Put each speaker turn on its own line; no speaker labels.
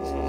Mm.